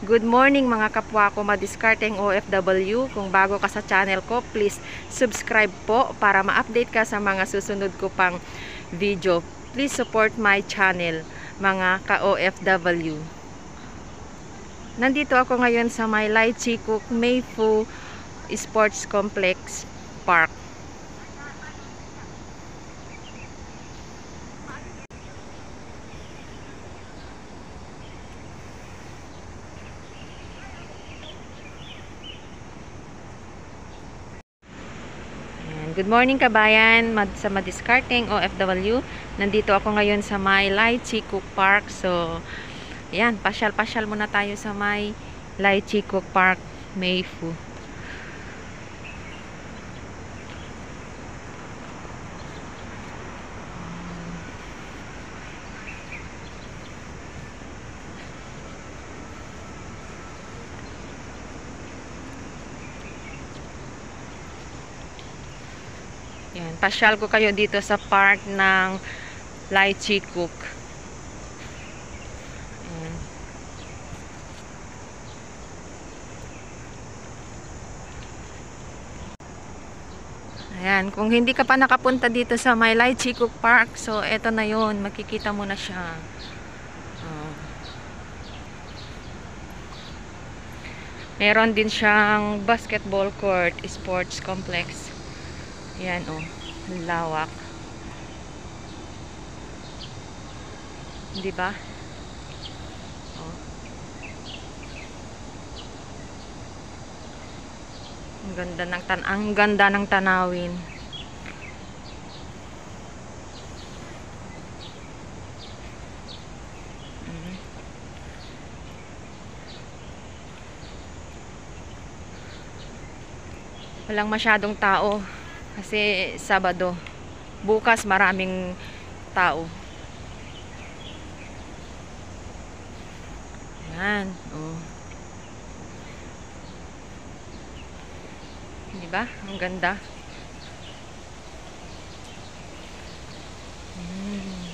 Good morning mga kapwa ko madiskarteng OFW. Kung bago ka sa channel ko, please subscribe po para ma-update ka sa mga susunod ko pang video. Please support my channel mga ka-OFW. Nandito ako ngayon sa Lai Chi Kuk Mayfu Sports Complex Park. Good morning kabayan Mad sa Madiskarteng OFW. Nandito ako ngayon sa may Lai Chi Kuk Park. So, ayan, pasyal-pasyal muna tayo sa may Lai Chi Kuk Park, Mayfu. Yan, pasyal ko kayo dito sa park ng Lai Chi Kuk. Ayan. Kung hindi ka pa nakapunta dito sa My Chi Kuk Park, so eto na yon makikita mo na siya. Oh. Meron din siyang basketball court, sports complex. Yan oh, lawak. 'Di ba? Oh. Ang ganda ng tan ang ganda ng tanawin. Mhm. Walang masyadong tao kasi Sabado. Bukas maraming tao. Yan. Oh. Di ba? Ang ganda. Mm.